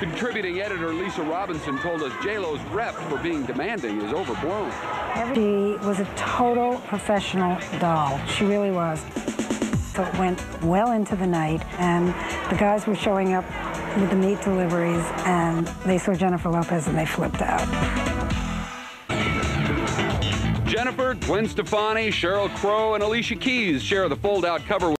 Contributing editor Lisa Robinson told us JLo's rep for being demanding is overblown. She was a total professional doll. She really was. So it went well into the night, and the guys were showing up with the meat deliveries, and they saw Jennifer Lopez and they flipped out. Jennifer, Gwen Stefani, Sheryl Crow, and Alicia Keys share the fold-out cover